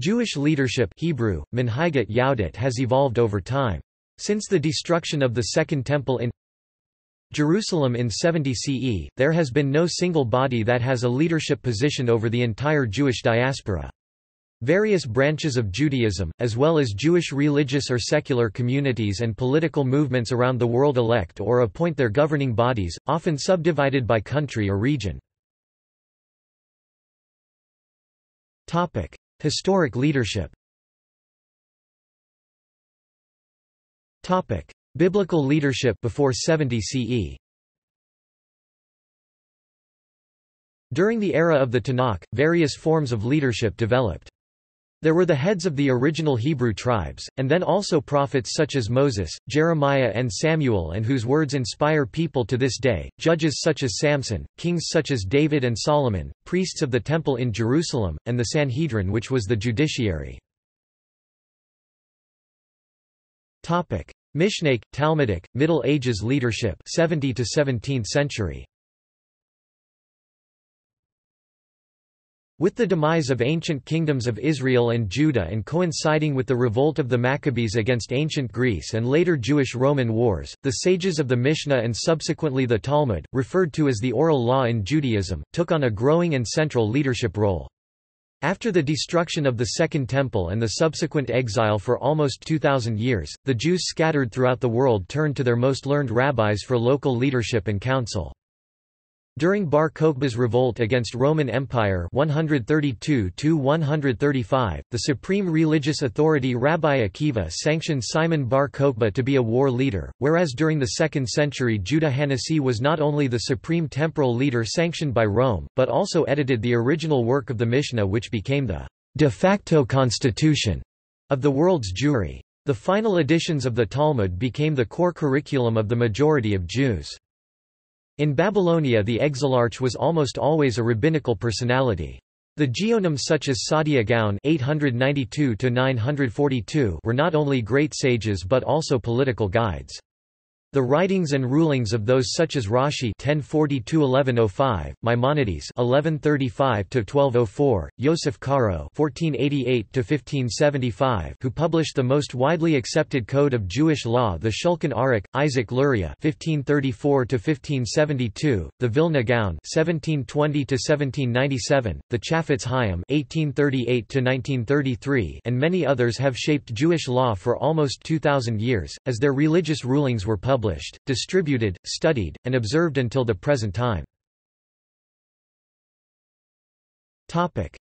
Jewish leadership Hebrew, Yahudit has evolved over time. Since the destruction of the Second Temple in Jerusalem in 70 CE, there has been no single body that has a leadership position over the entire Jewish diaspora. Various branches of Judaism, as well as Jewish religious or secular communities and political movements around the world elect or appoint their governing bodies, often subdivided by country or region. Historic leadership Topic: Biblical leadership before 70 CE. During the era of the Tanakh, various forms of leadership developed. There were the heads of the original Hebrew tribes, and then also prophets such as Moses, Jeremiah and Samuel and whose words inspire people to this day, judges such as Samson, kings such as David and Solomon, priests of the Temple in Jerusalem, and the Sanhedrin which was the judiciary. Mishnaic, Talmudic, Middle Ages leadership 70 to 17th century. With the demise of ancient kingdoms of Israel and Judah and coinciding with the revolt of the Maccabees against ancient Greece and later Jewish-Roman wars, the sages of the Mishnah and subsequently the Talmud, referred to as the oral law in Judaism, took on a growing and central leadership role. After the destruction of the Second Temple and the subsequent exile for almost 2,000 years, the Jews scattered throughout the world turned to their most learned rabbis for local leadership and counsel. During Bar Kokhba's revolt against Roman Empire 132 the supreme religious authority Rabbi Akiva sanctioned Simon Bar Kokhba to be a war leader, whereas during the 2nd century Judah Hanasi was not only the supreme temporal leader sanctioned by Rome, but also edited the original work of the Mishnah which became the de facto constitution of the world's Jewry. The final editions of the Talmud became the core curriculum of the majority of Jews. In Babylonia the exilarch was almost always a rabbinical personality. The Geonim such as Saadia Gaon 892 were not only great sages but also political guides. The writings and rulings of those such as Rashi (1040–1105), Maimonides (1135–1204), Yosef Karo (1488–1575), who published the most widely accepted code of Jewish law, the Shulchan Aruch, Isaac Luria (1534–1572), the Vilna Gaon (1720–1797), the Chafetz Haim (1838–1933), and many others have shaped Jewish law for almost 2,000 years, as their religious rulings were published published, distributed, studied, and observed until the present time.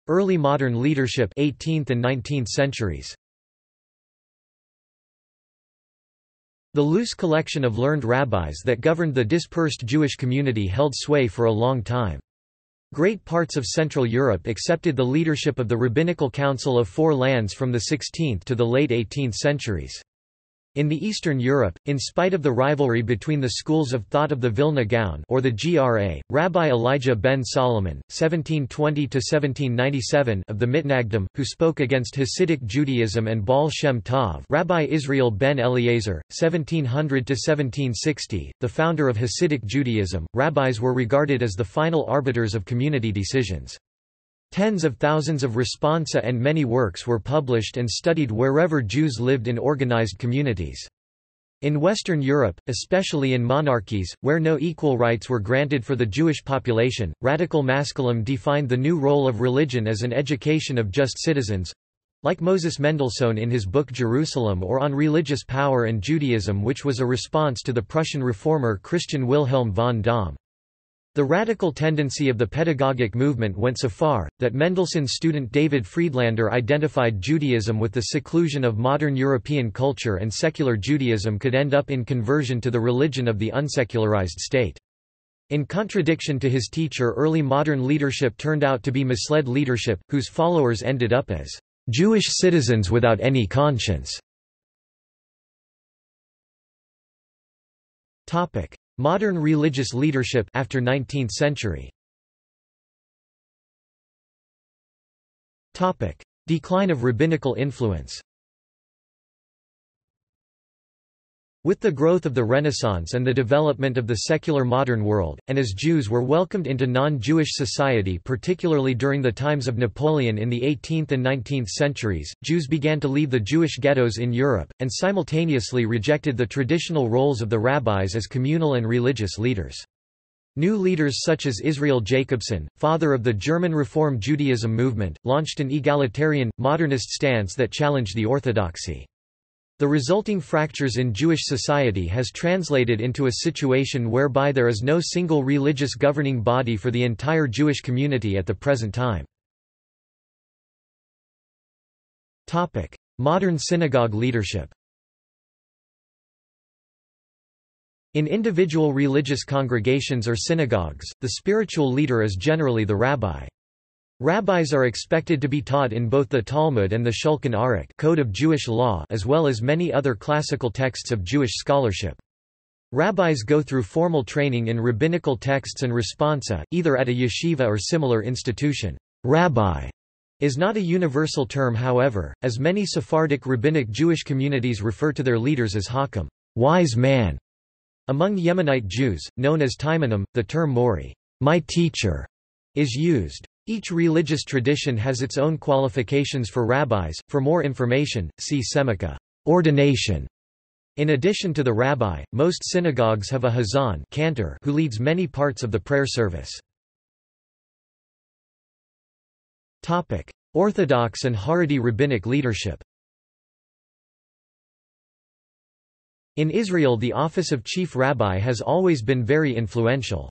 Early modern leadership 18th and 19th centuries. The loose collection of learned rabbis that governed the dispersed Jewish community held sway for a long time. Great parts of Central Europe accepted the leadership of the Rabbinical Council of Four Lands from the 16th to the late 18th centuries. In the Eastern Europe, in spite of the rivalry between the schools of thought of the Vilna Gaon or the GRA, Rabbi Elijah ben Solomon, 1720–1797 of the Mitnagdim, who spoke against Hasidic Judaism and Baal Shem Tov Rabbi Israel ben Eliezer, 1700–1760, the founder of Hasidic Judaism, rabbis were regarded as the final arbiters of community decisions. Tens of thousands of responsa and many works were published and studied wherever Jews lived in organized communities. In Western Europe, especially in monarchies, where no equal rights were granted for the Jewish population, Radical Maskilim defined the new role of religion as an education of just citizens, like Moses Mendelssohn in his book Jerusalem or on religious power and Judaism which was a response to the Prussian reformer Christian Wilhelm von Dohm. The radical tendency of the pedagogic movement went so far, that Mendelssohn's student David Friedlander identified Judaism with the seclusion of modern European culture and secular Judaism could end up in conversion to the religion of the unsecularized state. In contradiction to his teacher early modern leadership turned out to be misled leadership, whose followers ended up as Jewish citizens without any conscience. Modern religious leadership after 19th century. Topic: Decline of rabbinical influence. With the growth of the Renaissance and the development of the secular modern world, and as Jews were welcomed into non-Jewish society particularly during the times of Napoleon in the 18th and 19th centuries, Jews began to leave the Jewish ghettos in Europe, and simultaneously rejected the traditional roles of the rabbis as communal and religious leaders. New leaders such as Israel Jacobson, father of the German Reform Judaism movement, launched an egalitarian, modernist stance that challenged the orthodoxy. The resulting fractures in Jewish society has translated into a situation whereby there is no single religious governing body for the entire Jewish community at the present time. Modern synagogue leadership In individual religious congregations or synagogues, the spiritual leader is generally the rabbi. Rabbis are expected to be taught in both the Talmud and the Shulchan Aruch code of Jewish law as well as many other classical texts of Jewish scholarship. Rabbis go through formal training in rabbinical texts and responsa, either at a yeshiva or similar institution. Rabbi is not a universal term however, as many Sephardic rabbinic Jewish communities refer to their leaders as hakam wise man". Among Yemenite Jews, known as Taimanim, the term mori my teacher", is used. Each religious tradition has its own qualifications for rabbis. For more information, see Semika ordination. In addition to the rabbi, most synagogues have a hazan cantor who leads many parts of the prayer service. Topic: Orthodox and Haredi rabbinic leadership. In Israel the office of chief rabbi has always been very influential.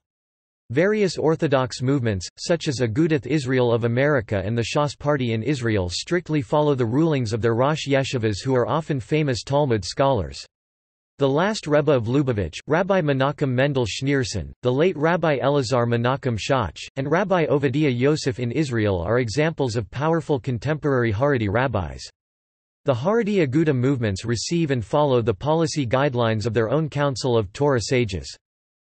Various Orthodox movements, such as Agudath Israel of America and the Shas Party in Israel strictly follow the rulings of their Rosh Yeshivas who are often famous Talmud scholars. The last Rebbe of Lubavitch, Rabbi Menachem Mendel Schneerson, the late Rabbi Elazar Menachem Shach, and Rabbi Ovadiah Yosef in Israel are examples of powerful contemporary Haredi rabbis. The Haredi Aguda movements receive and follow the policy guidelines of their own council of Torah sages.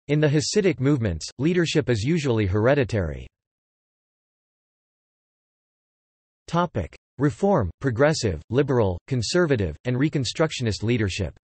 In the Hasidic movements, leadership is usually hereditary. Reform, progressive, liberal, conservative, and Reconstructionist leadership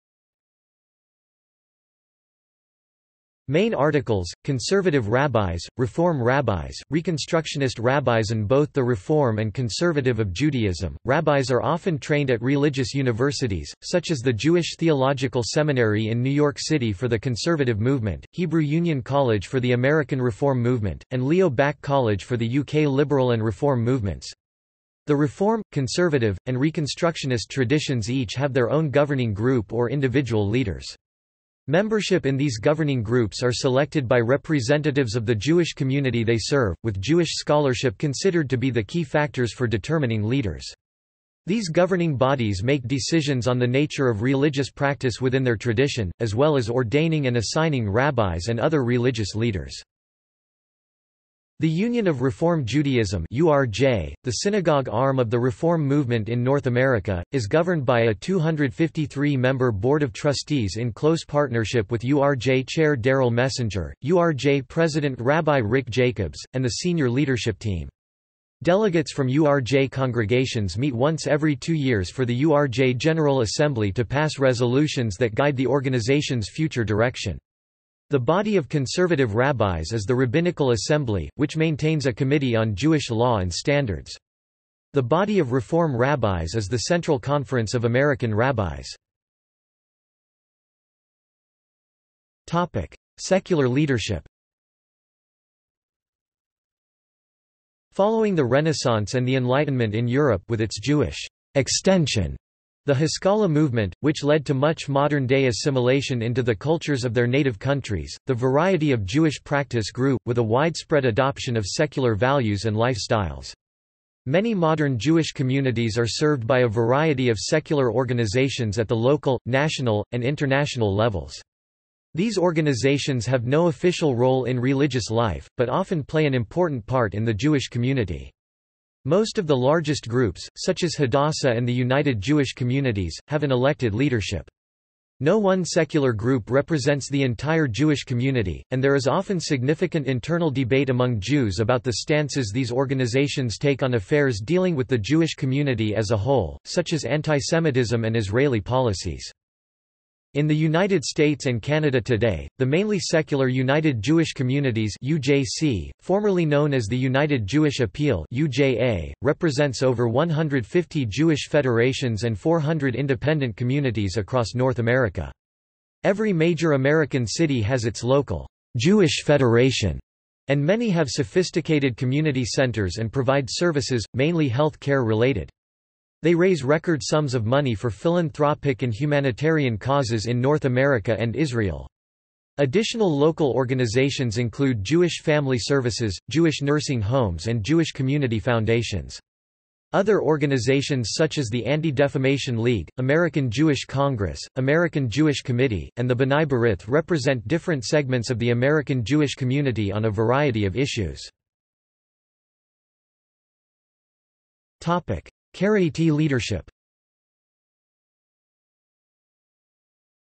Main articles, conservative rabbis, reform rabbis, reconstructionist rabbis and both the reform and conservative of Judaism. Rabbis are often trained at religious universities, such as the Jewish Theological Seminary in New York City for the conservative movement, Hebrew Union College for the American Reform movement, and Leo Baeck College for the UK liberal and reform movements. The reform, conservative, and reconstructionist traditions each have their own governing group or individual leaders. Membership in these governing groups are selected by representatives of the Jewish community they serve, with Jewish scholarship considered to be the key factors for determining leaders. These governing bodies make decisions on the nature of religious practice within their tradition, as well as ordaining and assigning rabbis and other religious leaders. The Union of Reform Judaism URJ, the synagogue arm of the Reform movement in North America, is governed by a 253-member Board of Trustees in close partnership with URJ Chair Daryl Messinger, URJ President Rabbi Rick Jacobs, and the senior leadership team. Delegates from URJ congregations meet once every two years for the URJ General Assembly to pass resolutions that guide the organization's future direction. The body of conservative rabbis is the Rabbinical Assembly, which maintains a committee on Jewish law and standards. The body of Reform rabbis is the Central Conference of American Rabbis. Secular leadership Following the Renaissance and the Enlightenment in Europe with its Jewish extension the Haskalah movement, which led to much modern-day assimilation into the cultures of their native countries, the variety of Jewish practice grew, with a widespread adoption of secular values and lifestyles. Many modern Jewish communities are served by a variety of secular organizations at the local, national, and international levels. These organizations have no official role in religious life, but often play an important part in the Jewish community. Most of the largest groups, such as Hadassah and the United Jewish Communities, have an elected leadership. No one secular group represents the entire Jewish community, and there is often significant internal debate among Jews about the stances these organizations take on affairs dealing with the Jewish community as a whole, such as antisemitism and Israeli policies. In the United States and Canada today, the mainly secular United Jewish Communities UJC, formerly known as the United Jewish Appeal UJA, represents over 150 Jewish federations and 400 independent communities across North America. Every major American city has its local Jewish Federation, and many have sophisticated community centers and provide services, mainly health care related. They raise record sums of money for philanthropic and humanitarian causes in North America and Israel. Additional local organizations include Jewish Family Services, Jewish Nursing Homes and Jewish Community Foundations. Other organizations such as the Anti-Defamation League, American Jewish Congress, American Jewish Committee, and the B'nai B'rith represent different segments of the American Jewish community on a variety of issues. Karaite leadership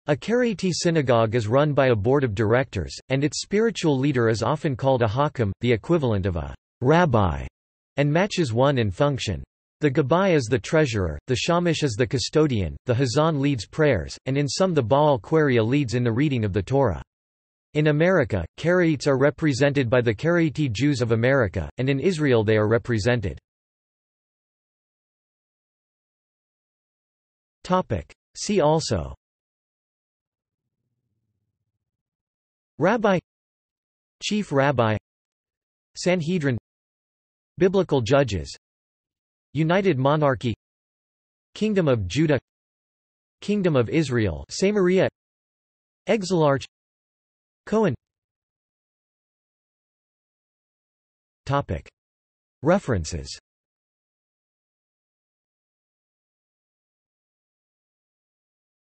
A Karaite synagogue is run by a board of directors, and its spiritual leader is often called a hakam, the equivalent of a rabbi, and matches one in function. The Gabbai is the treasurer, the Shamash is the custodian, the Hazan leads prayers, and in some the Baal Queria leads in the reading of the Torah. In America, Karaites are represented by the Karaite Jews of America, and in Israel they are represented. See also. Rabbi. Chief Rabbi. Sanhedrin. Biblical Judges. United Monarchy. Kingdom of Judah. Kingdom of Israel. Samaria. Exilarch. Cohen. Topic. References